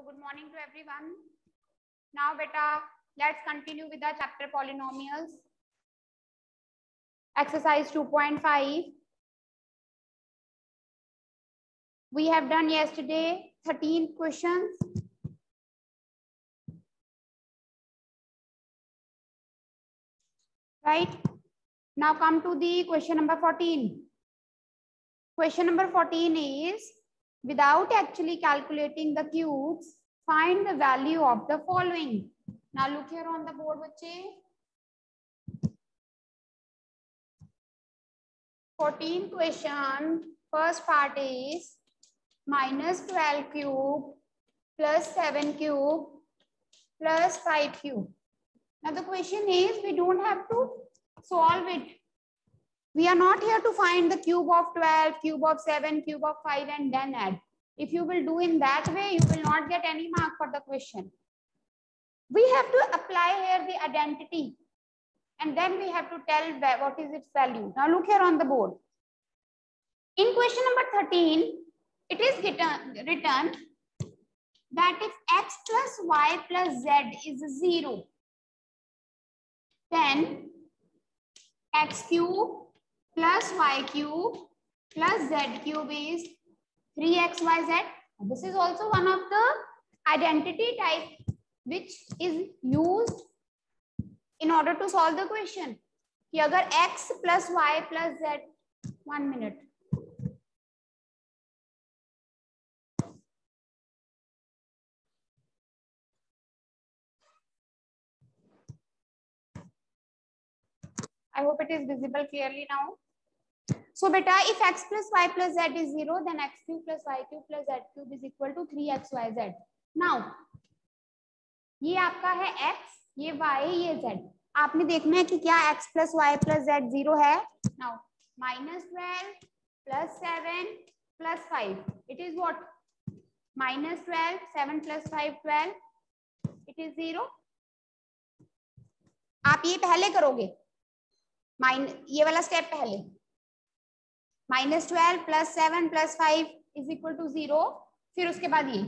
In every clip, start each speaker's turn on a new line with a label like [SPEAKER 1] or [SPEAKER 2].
[SPEAKER 1] So good morning to everyone. Now beta, let's continue with the chapter polynomials. Exercise 2.5. We have done yesterday 13 questions. Right? Now come to the question number 14. Question number 14 is without actually calculating the cubes, find the value of the following. Now look here on the board, bache. 14 question, first part is minus 12 cube plus 7 cube plus 5 cube. Now the question is we don't have to solve it we are not here to find the cube of 12, cube of 7, cube of 5 and then add. If you will do in that way, you will not get any mark for the question. We have to apply here the identity and then we have to tell what is its value. Now look here on the board. In question number 13, it is written, written that if x plus y plus z is 0, then x cube plus y cube plus z cube is 3xyz. This is also one of the identity type which is used in order to solve the question. कि अगर x plus y plus z, one minute. I hope it is visible clearly now. So beta, if x plus y plus z is 0, then x cube plus y cube plus z cube is equal to 3xyz. Now, ये आपका है x, ये y, ये z. आपने देखना है कि क्या x plus y plus z zero है. Now, minus 12 plus 7 plus 5. It is what? Minus 12, 7 plus 5, 12. It is zero. आप ये पहले करोगे माइन ये वाला स्टेप पहले minus twelve plus seven plus five is equal to zero, फिर उसके बाद ये।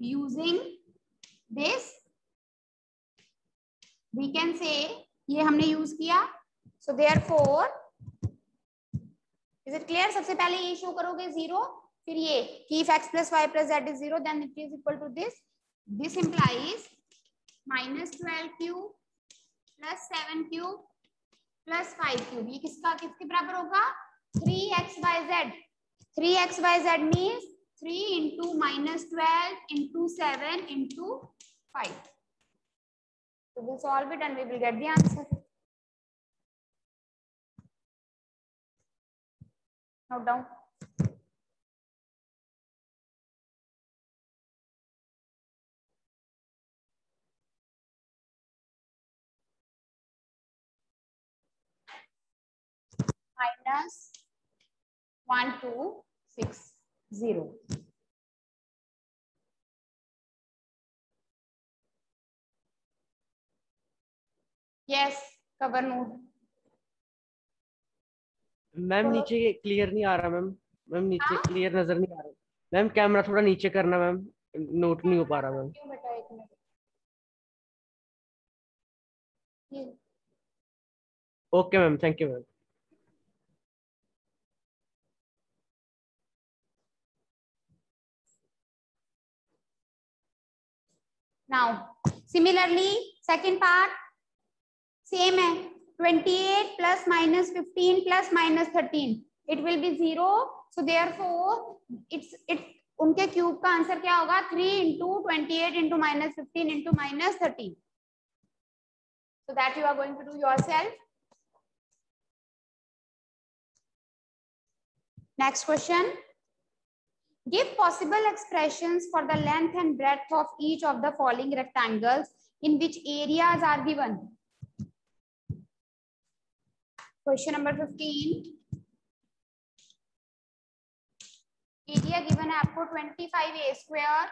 [SPEAKER 1] Using this we can say ये हमने यूज़ किया। So therefore is it clear सबसे पहले ये शो करोगे ज़ीरो फिर ये कि if X plus Y plus Z is zero then it is equal to this this implies minus twelve cube plus seven cube plus five cube ये किसका, किसके बराबर होगा three X Y Z three X Y Z means three into minus twelve into seven into five So we'll solve it and we will get the answer. Note down. Minus 1, 2, 6, 0. Yes, cover node.
[SPEAKER 2] Ma'am नीचे clear नहीं आ रहा ma'am ma'am नीचे clear नज़र नहीं आ रहा. Ma'am camera थोड़ा नीचे करना मैम नोट नहीं हो पा रहा
[SPEAKER 1] ma'am
[SPEAKER 2] okay ma'am thank you ma'am
[SPEAKER 1] Now, similarly, second part, same है 28 plus minus 15 plus minus 13. It will be zero. So therefore, it's it's उनके क्यूब का आंसर क्या होगा three into twenty eight into minus fifteen into minus thirteen so that you are going to do yourself. Next question. Give possible expressions for the length and breadth of each of the following rectangles in which areas are given. Question number 15. Area given है आपको 25 a square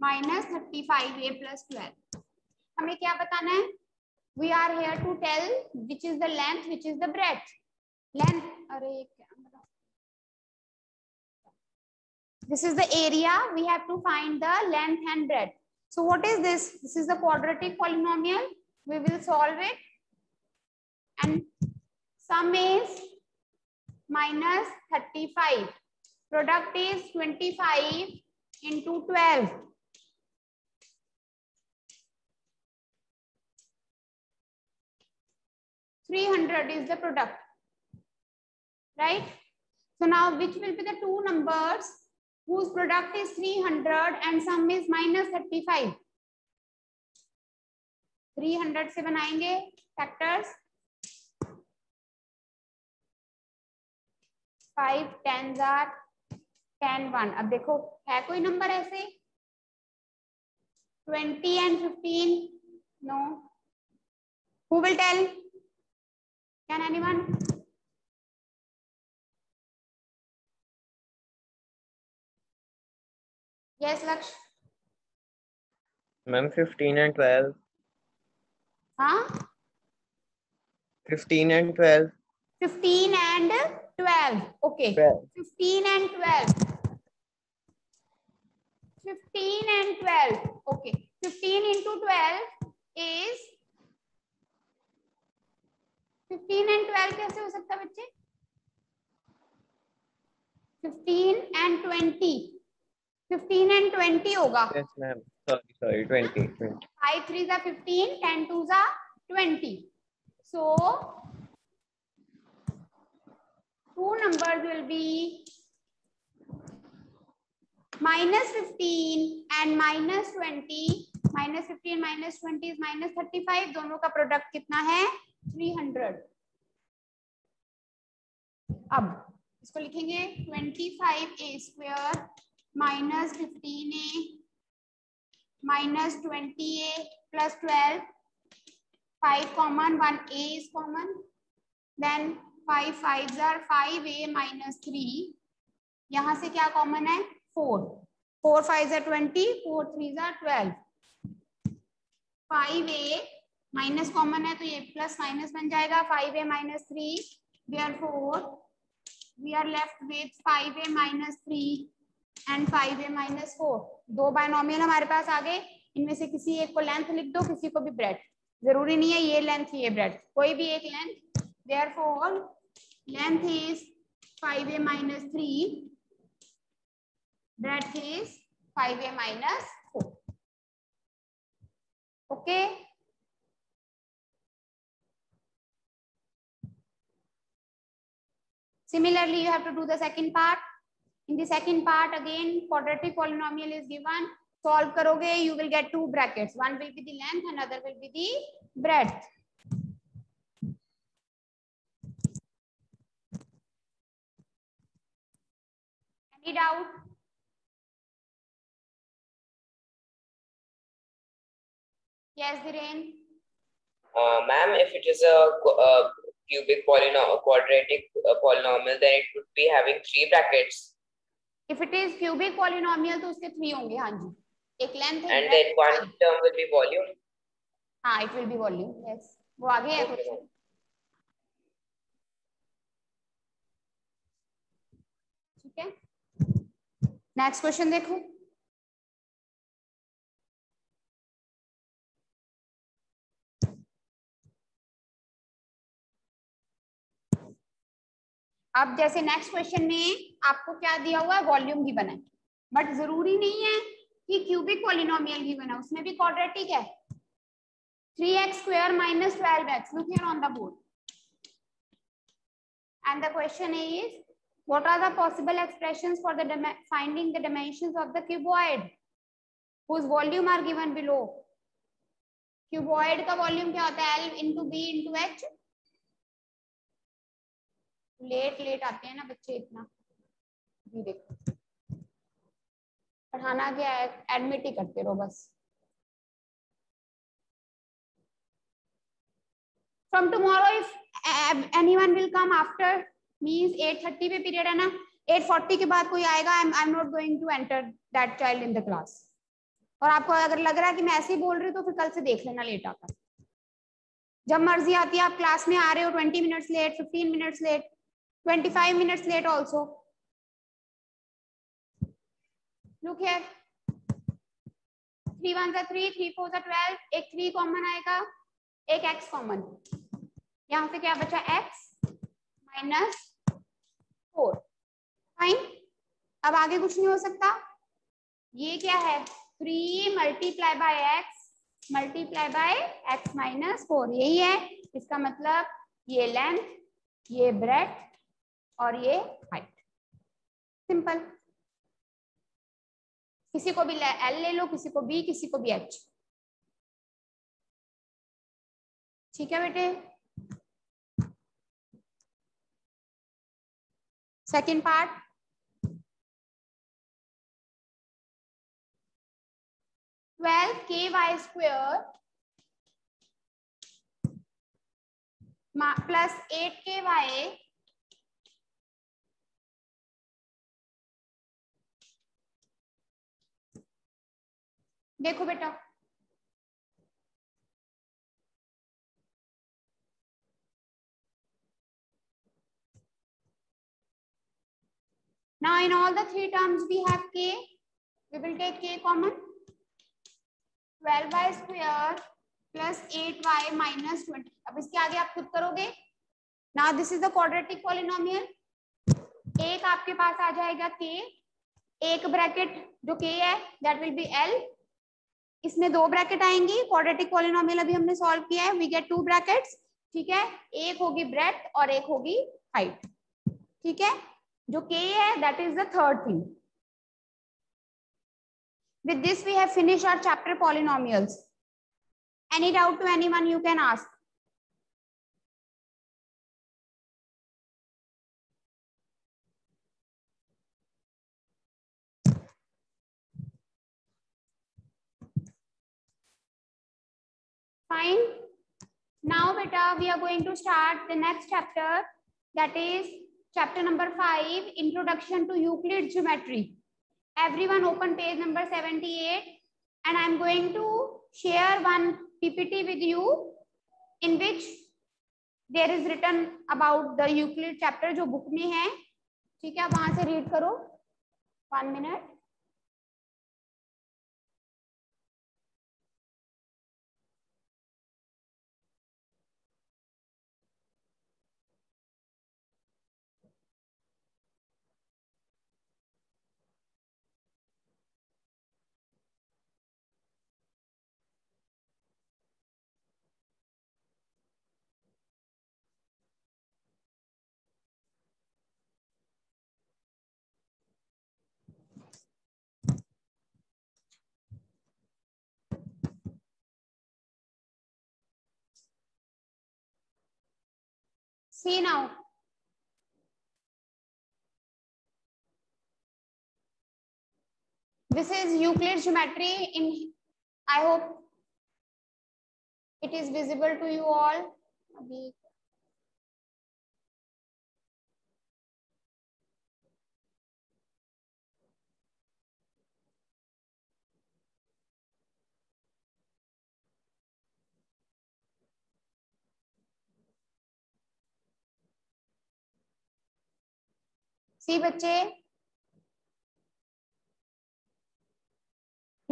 [SPEAKER 1] minus 35 a plus 12. हमें क्या बताना है? We are here to tell which is the length, which is the breadth. Length, अरे क्या This is the area. We have to find the length and breadth. So what is this? This is the quadratic polynomial. We will solve it. And sum is minus 35. Product is 25 into 12. Three hundred is the product, right? So now which will be the two numbers whose product is 300 and sum is minus 35? 300 से बनाएँगे factors. Five ten are ten one अब देखो, है कोई number ऐसे? Twenty and fifteen no who will tell can anyone yes laksh
[SPEAKER 3] Ma'am, 15 and 12.
[SPEAKER 1] huh
[SPEAKER 3] 15 and 12.
[SPEAKER 1] 15 and 12 okay
[SPEAKER 3] 12.
[SPEAKER 1] 15 and 12 15 and 12 okay 15 into 12 is 15 and 12 कैसे हो सकता है बच्चे 15 and 20 15 and 20 होगा।
[SPEAKER 3] यस मैम सॉरी सॉरी 20
[SPEAKER 1] 5 3 है 15 10 2 है 20 so two numbers will be minus 15 and minus 20 minus 15 minus 20 is minus 35 दोनों का प्रोडक्ट कितना है? 300 अब इसको लिखेंगे 25 a square minus fifteen A, minus twenty A, plus twelve, five common, one A is common, then five five are, five A minus three, यहाँ से क्या कॉमन है? Four. Four, five are twenty, four, three are twelve. Five A minus common है तो ये plus minus बन जाएगा। Five A minus three we are four we are left with five A minus three and five A minus four दो binomial हमारे पास आ गए। इनमें से किसी एक को लेंथ लिख दो किसी को भी ब्रेड ज़रूरी नहीं है ये लेंथ ये ब्रेड कोई भी एक length therefore length is five A minus three breadth is five A minus four okay Similarly, you have to do the second part. In the second part, again, quadratic polynomial is given. Solve karoge, you will get two brackets. One will be the length, another will be the breadth. Any doubt? Yes, Dhiren.
[SPEAKER 4] Uh, ma'am, if it is a cubic polynomial, quadratic uh, polynomial, then it would be having three brackets,
[SPEAKER 1] If it is cubic polynomial, तो उसके three होंगे हाँ जी. एक length है. breadth,
[SPEAKER 4] one
[SPEAKER 1] height.
[SPEAKER 4] term will be volume.
[SPEAKER 1] हाँ, it will be volume. Yes. वो आगे है कुछ. ठीक है. नेक्स्ट क्वेश्चन देखो अब जैसे नेक्स्ट क्वेश्चन में आपको क्या दिया हुआ है? वॉल्यूम भी बना बट ज़रूरी नहीं है कि क्यूबिक वॉलिनोमियल भी बना उसमें भी क्वाड्रेटिक है। Three X square minus twelve X look on the board and the question is what are the possible expression for finding the dimension of the cuboid volume are given below cuboid का volume क्या होता है? L into B into H late late आते हैं ना बच्चे इतना। जी देखो। पढ़ाना क्या है? एडमिट ही करते रहो बस। Tomorrow if uh, anyone will come after means 8:30 पे पीरियड है ना? 8:40 के बाद कोई आएगा I am not going to enter that child in the class और आपको अगर लग रहा है कि मैं ऐसे ही बोल रही हूँ तो फिर कल से देख लेना लेट आकर। जब मर्ज़ी आती है आप क्लास में आ रहे हो 20 minutes late 15 minutes late 25 minutes late also look here three one three three four twelve एक थ्री कॉमन आएगा, एक एक्स कॉमन यहाँ से क्या बचा? एक्स माइनस फोर फाइन अब आगे कुछ नहीं हो सकता। ये क्या है? Three multiply by x multiply by x minus four यही है। इसका मतलब ये लेंथ ये ब्रेथ और ये हाइट सिंपल किसी को भी एल ले लो किसी को बी किसी को भी एच ठीक है बेटे? सेकेंड पार्ट ट्वेल्व के वाई स्क्वेयर प्लस एट के वाई देखो बेटा Now in all the three terms we have k. We will take k common. 12y square plus 8y minus 20. अब इसके आगे आप खुद करोगे. Now this is the quadratic polynomial. एक आपके पास आ जाएगा k. एक ब्रैकेट जो k है that will be l. इसमें दो ब्रैकेट आएँगी क्वाड्रेटिक पॉलिनोमियल अभी हमने सॉल्व किया है वी गेट टू ब्रैकेट्स ठीक है? एक होगी ब्रेथ और एक होगी हाइट ठीक है? जो के है that is the third thing with this we have finished our chapter polynomials any doubt to anyone you can ask Fine. Now beta we are going to start the next chapter that is chapter number 5 introduction to euclid geometry everyone open page number 78 and i'm going to share one ppt with you in which there is written about the euclid chapter जो book में है ठीक है आप वहाँ से read करो one minute See now. This is Euclid geometry in, I hope it is visible to you all. See बच्चे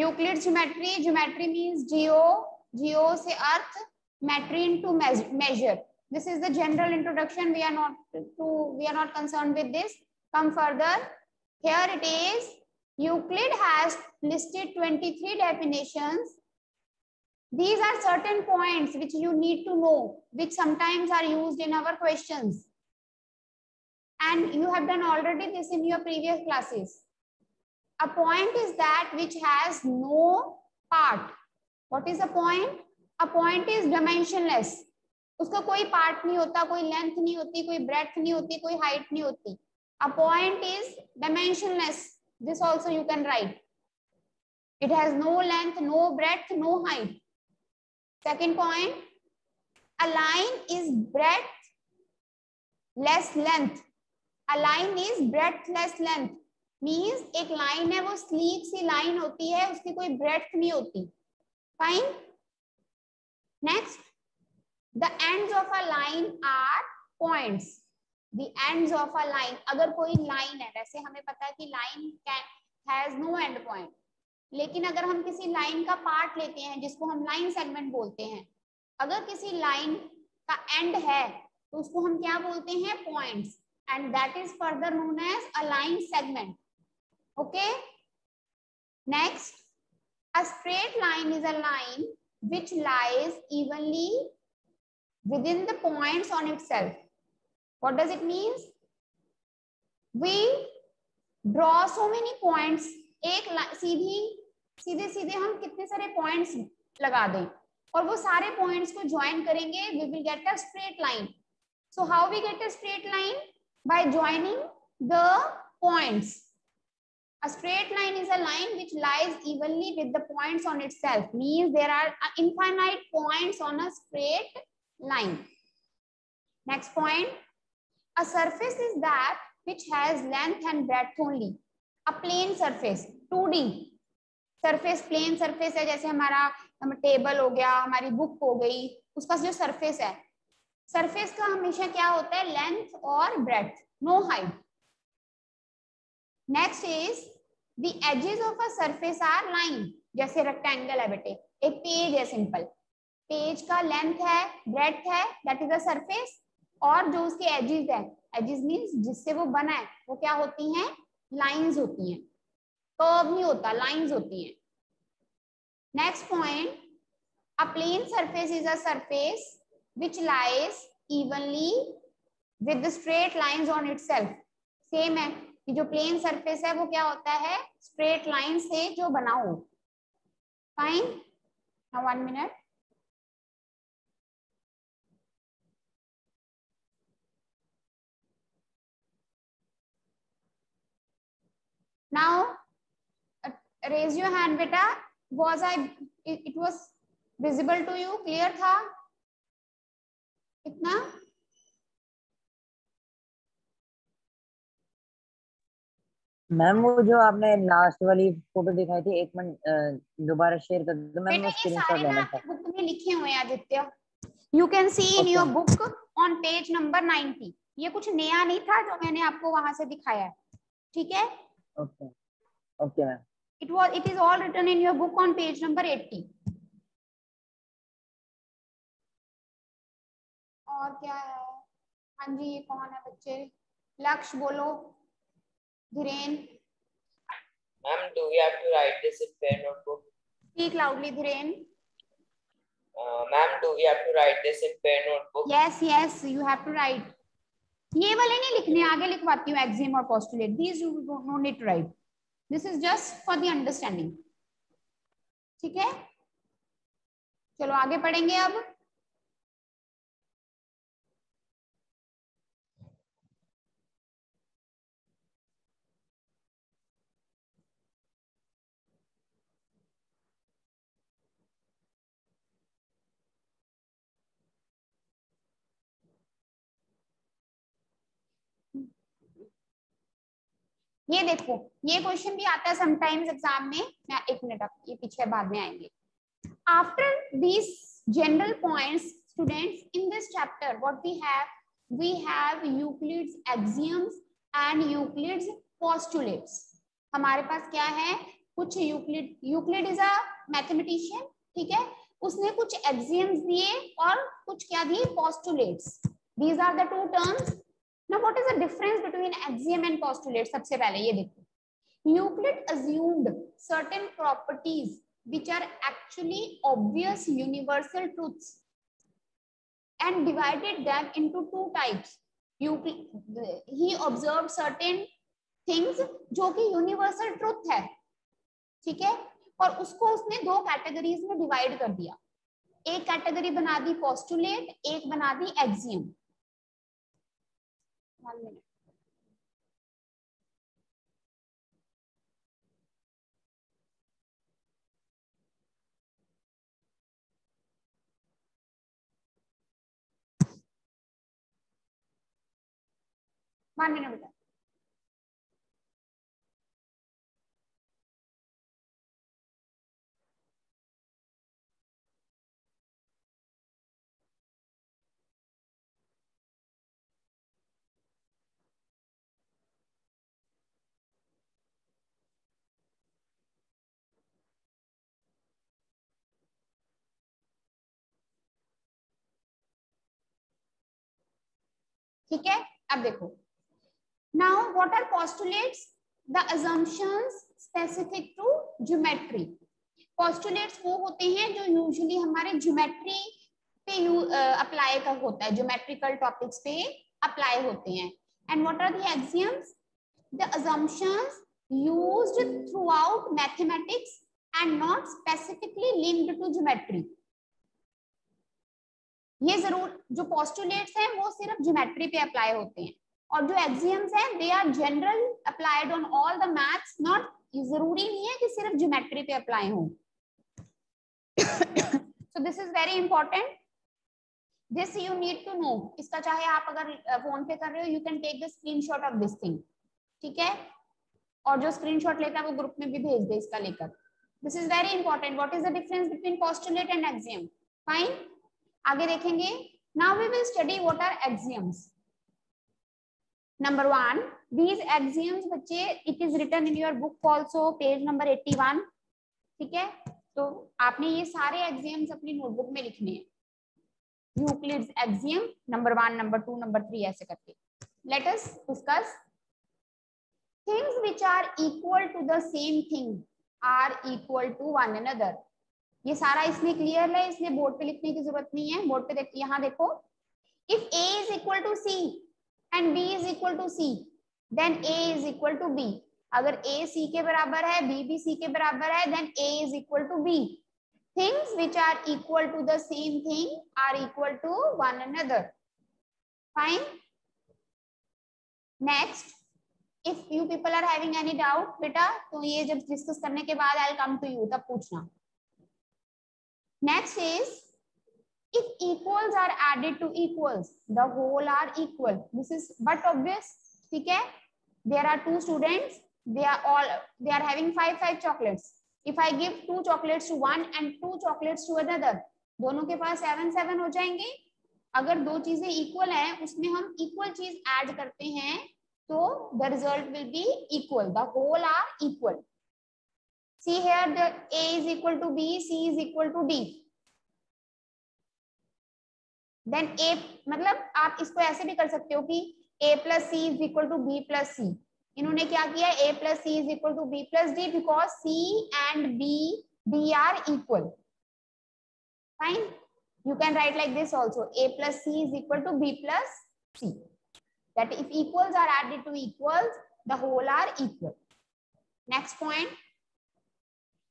[SPEAKER 1] Euclid geometry geometry means geo geo से earth metry into measure this is the general introduction we are not to we are not concerned with this come further here it is euclid has listed 23 definitions these are certain points which you need to know which sometimes are used in our questions and you have done already this in your previous classes. A point is that which has no part. What is a point? A point is dimensionless. उसका कोई part नहीं होता कोई length नहीं होती कोई breadth नहीं होती कोई हाइट नहीं होती a point is dimensionless this also you can write it has no length no breadth no height second point a line is breadth less length A line is breadthless length. Means एक line है, वो sleek सी line होती है, उसकी कोई breadth नहीं होती। Fine next the ends of a line are points the ends of a line अगर कोई लाइन है, वैसे हमें पता है कि line has no end point लेकिन अगर हम किसी लाइन का पार्ट लेते हैं, जिसको हम लाइन सेगमेंट बोलते हैं, अगर किसी लाइन का एंड है तो उसको हम क्या बोलते हैं? Points and that is further known as a line segment okay next a straight line is a line which lies evenly within the points on itself. What does it means we draw so many points. एक सीधी, सीधे सीधे हम कितने सारे points लगा दें। और वो सारे पॉइंट्स को ज्वाइन करेंगे we will get a straight line so how we get a straight line by joining the points A straight line is a line which lies evenly with the points on itself. Means there are infinite points on a straight line. Next point. A surface is that which has length and breadth only. A plane surface, 2D. Surface plane surface है जैसे हमारा table हो गया हमारी book हो गई उसका जो सरफेस है सरफेस का हमेशा क्या होता है? लेंथ और breadth no height next is the edges of a surface are line जैसे रेक्टेंगल है बेटे. एक पेज है सिंपल पेज का लेंथ है ब्रेथ है दैट इज़ अ सरफेस और जो उसके एजेस है एजेस मींस जिससे वो बना है, वो क्या होती हैं? लाइंस होती हैं. कर्व नहीं होता लाइंस होती हैं. Next point a plane surface is a surface which lies evenly with the straight lines on itself same है कि जो प्लेन सरफेस है वो क्या होता है स्ट्रेट लाइन से जो बना हो fine one minute now uh, raise your hand beta was i it, was visible to you clear था कितना?
[SPEAKER 5] मैम वो जो आपने लास्ट वाली फ़ोटो दिखाई थी एक मिनट दोबारा शेयर कर दो मैम स्क्रीनशॉट लेना था।
[SPEAKER 1] बुक में लिखे हुए हैं Aditya. You can see
[SPEAKER 5] in
[SPEAKER 1] your book on page number 90 ये कुछ नया नहीं था जो मैंने आपको वहाँ से दिखाया है। ठीक है?
[SPEAKER 5] Okay okay ma'am
[SPEAKER 1] it was it is all written in your book on page number 80 और क्या है? हाँ जी ये कौन है बच्चे? लक्ष्य बोलो। Dhiren.
[SPEAKER 4] Ma'am, do we have to write this in pen notebook?
[SPEAKER 1] Speak loudly Dhiren.
[SPEAKER 4] Uh, ma'am, do we have to write this in pen notebook?
[SPEAKER 1] Yes yes you have to write ये वाले नहीं लिखने आगे लिखवाती हूँ axiom और postulate these you no need to write this is just for the understanding ठीक है? चलो आगे पढ़ेंगे अब। ये देखो, ये क्वेश्चन भी आता है समटाइम्स एग्ज़ाम में। मैं एक मिनट ये पीछे बाद में आएँगे। After these general points, students, in this chapter, what we have we have euclid's axioms and euclid's postulates. हमारे पास क्या है? कुछ Euclid Euclid is a mathematician ठीक है? उसने कुछ एक्सियम्स दिए और कुछ क्या दिए? Postulates these are the two terms now what is the difference between axiom and postulate सबसे पहले ये देखो Euclid assumed certain properties which are actually obvious universal truths and divided them into two types Euclid he observed certain things जो कि universal truth है ठीक है और उसको उसने दो कैटेगरीज में डिवाइड कर दिया एक कैटेगरी बना दी पोस्टुलेट एक बना दी axiom one minute. One minute ठीक है? अब देखो। Now what are postulates the assumptions specific to geometry postulates वो होते हैं जो यूजुअली हमारे ज्योमेट्री पे अप्लाई का होता है। ज्योमेट्रिकल टॉपिक्स पे अप्लाई होते हैं। And what are the axioms the assumptions used throughout mathematics and not specifically linked to geometry. ये ज़रूर, जो पोस्टुलेट्स हैं, वो सिर्फ़ ज्योमेट्री पे अप्लाई होते हैं। और जो एक्सियम्स हैं they are general applied on all the maths not ज़रूरी नहीं है कि सिर्फ़ ज्योमेट्री पे अप्लाई हो। So this is very important this you need to know इसका चाहे आप अगर फ़ोन पे कर रहे हो you can take the screenshot of this thing ठीक है? और जो स्क्रीनशॉट लेता है, वो ग्रुप में भी भेज दे इसका लेकर। This is very important what is the difference between postulate and axiom fine आगे देखेंगे। Now we will study what are axioms number one these axioms बच्चे it is written in your book also page number 81 ठीक है? तो आपने ये सारे axioms अपनी नोटबुक में लिखने हैं। Euclid's axiom number one number two number three ऐसे करके। Let us discuss things which are equal to the same thing, are equal to one another ये सारा इसमें क्लियर है, इसलिए बोर्ड पे लिखने की ज़रूरत नहीं है। बोर्ड पे देख, यहाँ देखो if A is equal to C and B is equal to C then A is equal to B अगर ए सी के बराबर है बी बी सी के बराबर है then A is equal to B things which are equal to the same thing are equal to one another fine next if you people are having any doubt बेटा तो ये जब discuss करने के बाद आई कम टू यू तब पूछना। Next is if equals are added to equals the whole are equal this is but obvious ठीक है there are two students they are all they are having five five chocolates if i give two chocolates to one and two chocolates to another दोनों के पास seven seven हो जाएँगे अगर दो चीज़ें equal हैं उसमें हम इक्वल चीज़ ऐड करते हैं तो the result will be equal the whole are equal see here the a is equal to b c is equal to d then a मतलब आप इसको ऐसे भी कर सकते हो कि a plus c is equal to b plus c इन्होंने क्या किया a plus c is equal to b plus d because c and b d are equal fine you can write like this also a plus c is equal to b plus c that if equals are added to equals the whole are equal next point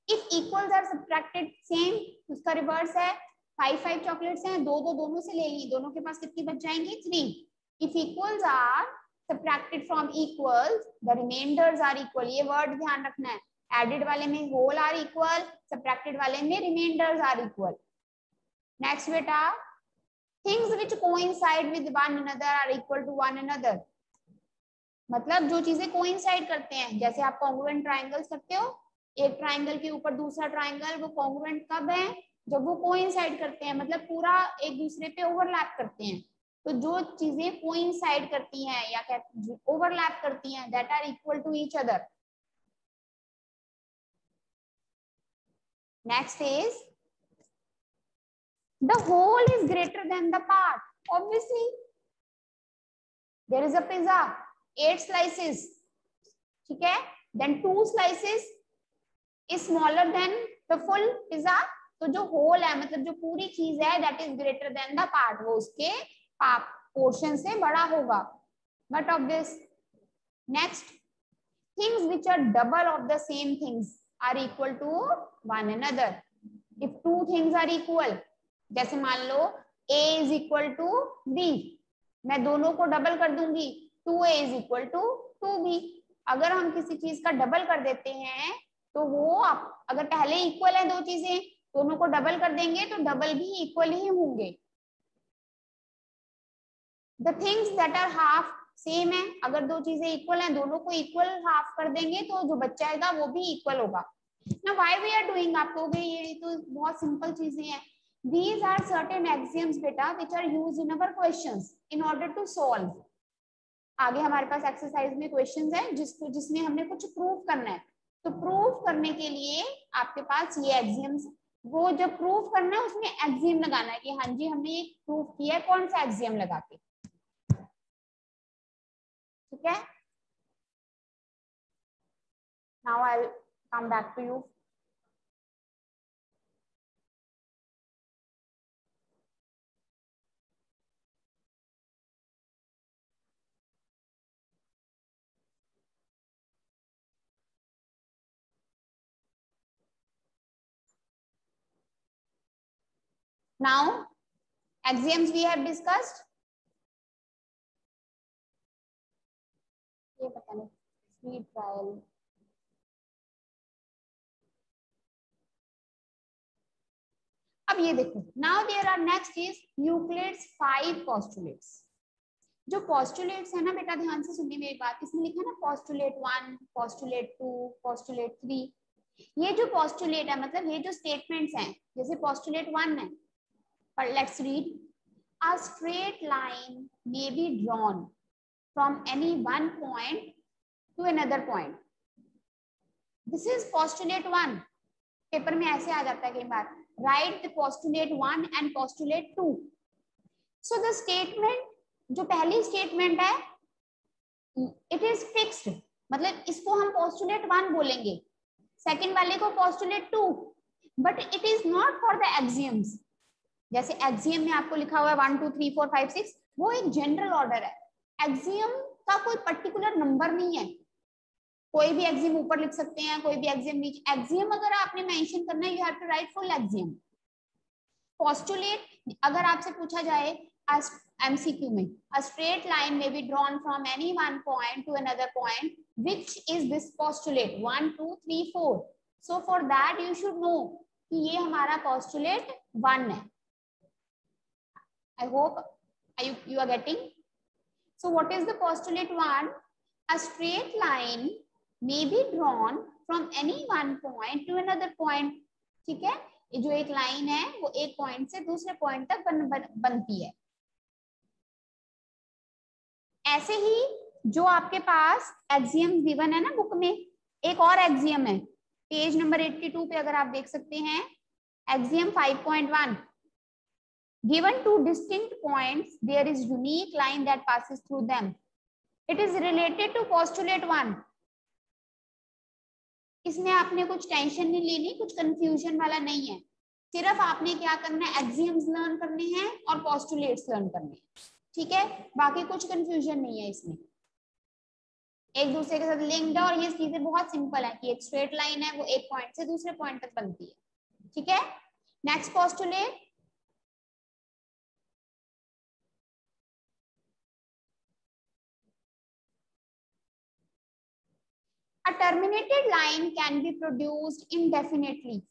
[SPEAKER 1] if equals are subtracted same उसका reverse है five five chocolates हैं, दो दो, दोनों से ले ली, दोनों के पास कितनी बच जाएँगी? Three if equals are subtracted from equals the remainders are equal ये वर्ड ध्यान रखना है। एडेड वाले में होल आर इक्वल सब्ट्रैक्टेड वाले में रिमाइंडर्स आर इक्वल नेक्स्ट बेटा things which coincide with one another are equal to one another मतलब जो चीज़ें कोइंसाइड करते हैं, जैसे आप कॉन्ग्रुएंट ट्रायंगल्स करते हो एक ट्राइंगल के ऊपर दूसरा ट्राइंगल वो कॉन्ग्रुएंट कब है? जब वो कोइंसाइड करते हैं मतलब पूरा एक दूसरे पे ओवरलैप करते हैं। तो जो चीज़ें कोइंसाइड करती हैं या ओवरलैप करती हैं that are equal to each other next is the whole is greater than the part, obviously there is a pizza, eight slices, ठीक है? Then two slices is smaller than the full pizza तो जो whole है मतलब जो पूरी चीज़ है that is greater than the part वो उसके पोर्शन से बड़ा होगा। But of this next things which are double of the same things are equal to one another if two things are equal जैसे मान लो A is equal to B मैं दोनों को डबल कर दूँगी two A is equal to two B अगर हम किसी चीज़ का डबल कर देते हैं तो वो आप, अगर पहले इक्वल है दो चीज़ें दोनों को डबल कर देंगे तो डबल भी इक्वल ही होंगे। The things that are half same है, अगर दो चीज़ें इक्वल हैं, दोनों को इक्वल हाफ़ कर देंगे तो जो बच्चा आएगा वो भी इक्वल होगा। ना वाई वी आर डूइंग आप कहोगे ये तो बहुत सिंपल चीज़ें हैं। These are certain axioms beta which are used in our questions in order to solve आगे हमारे पास एक्सरसाइज में क्वेश्चंस है जिसको जिसमें हमने कुछ प्रूव करना है। तो प्रूफ करने के लिए आपके पास ये एक्सियम्स वो जब प्रूफ करना है, उसमें एक्सियम लगाना है कि हाँ जी, हमने ये प्रूफ किया है, कौन सा एक्सियम लगा के? ठीक है? Now I come back to you now, axioms we have discussed. अब ये देखो now there are next is Euclid's five postulates जो पोस्टुलेट्स है ना, बेटा ध्यान से सुनिए मेरी बात, इसमें लिखा है ना postulate one postulate two postulate three ये जो पोस्टुलेट है मतलब ये जो स्टेटमेंट्स हैं, जैसे पोस्टुलेट वन है But let's read. A straight line may be drawn from any one point to another point. This is postulate one. Paper में ऐसे आ जाता है कई बार write the postulate one and postulate two so the statement जो पहली statement है it is fixed मतलब इसको हम पोस्टुलेट वन बोलेंगे सेकंड वाले को postulate two but it is not for the axioms जैसे एक्सियम में आपको लिखा हुआ है one two three four five six वो एक जनरल ऑर्डर है। एक्सियम का कोई पर्टिकुलर नंबर नहीं है। कोई भी एक्सियम ऊपर लिख सकते हैं, कोई भी एक्सियम नीचे। एक्सियम अगर आपने मेंशन करना है you have to write full axiom postulate अगर आपसे पूछा जाए एमसीक्यू में, a straight line may be drawn from any one point to another point, which is this postulate? One, two, three, four so, for that, you should know कि ये हमारा postulate one है। I hope you, you are getting. So what is the postulate one? A straight line may be drawn from any one point to another point. ठीक है ये जो एक line है वो एक पॉइंट से दूसरे पॉइंट तक बन, बन, बनती है ऐसे ही जो आपके पास एक्सियम गिवन है ना बुक में एक और एक्सियम है पेज नंबर 82 पे अगर आप देख सकते हैं axiom 5.1 Given two distinct points, there is unique line that passes through them. It is related to postulate one. इसमें आपने कुछ टेंशन नहीं लेनी कुछ कंफ्यूजन वाला नहीं है। सिर्फ़ आपने क्या करना है एक्सियम्स लर्न करने हैं और पोस्टुलेट्स लर्न करने हैं। ठीक है? बाकी कुछ कंफ्यूजन नहीं है इसमें। एक दूसरे के साथ लिंक्ड है और ये चीज़ें बहुत सिंपल है कि एक स्ट्रेट लाइन है वो एक पॉइंट से दूसरे पॉइंट तक बनती है। ठीक है? Next postulate A terminated line can be produced indefinitely.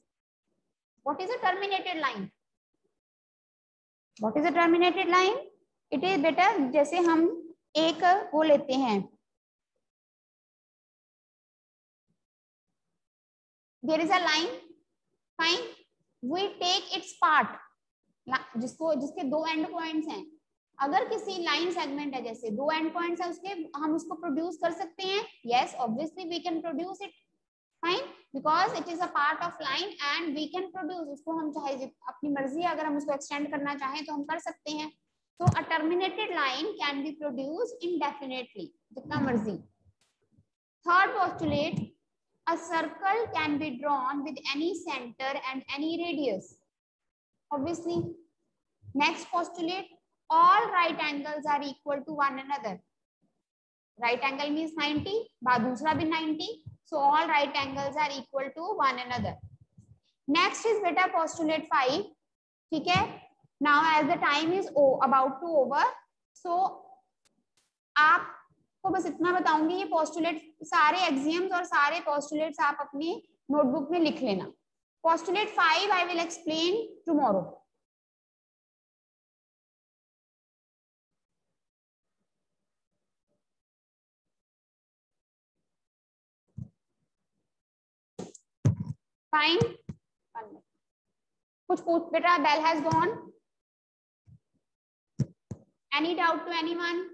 [SPEAKER 1] What is a terminated line? What is a terminated line? It is better जैसे हम एक वो लेते हैं There is a line. Fine. We take its part. जिसको जिसके दो and points हैं अगर किसी लाइन सेगमेंट है, जैसे दो एंड पॉइंट्स है उसके, हम उसको प्रोड्यूस कर सकते हैं। Yes obviously we can produce it fine because it is a part of line and we can produce उसको हम चाहे अपनी मर्ज़ी, अगर हम उसको एक्सटेंड करना चाहें तो हम कर सकते हैं। तो a terminated line can be produce indefinitely जितना मर्ज़ी। Third postulate a circle can be drawn with any center and any radius. Obviously, next postulate all right angles are equal to one another. Right angle means 90, बाद दूसरा भी 90. So all right angles are equal to one another. Next is beta postulate 5. ठीक है Now as the time is about to over, so आपको बस इतना बताऊँगी ये पोस्टुलेट सारे एक्सियम्स और सारे पोस्टुलेट्स आप अपनी नोटबुक में लिख लेना postulate five I will explain tomorrow fine कुछ पूछ बेटा bell has gone any doubt to anyone